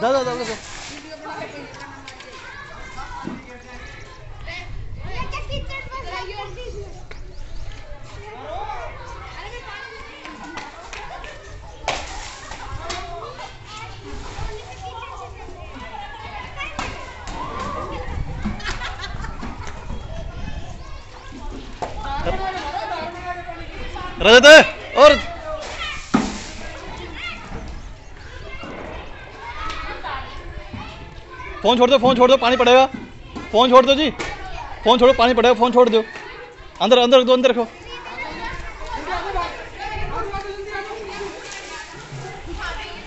जा जा रजत और फ़ोन छोड़ दो, फ़ोन छोड़ दो, पानी पड़ेगा। फ़ोन छोड़ दो जी। फ़ोन छोड़ो, पानी पड़ेगा, फ़ोन छोड़ दो। अंदर अंदर रख दो, अंदर रखो।